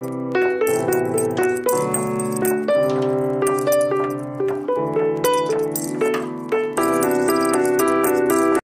you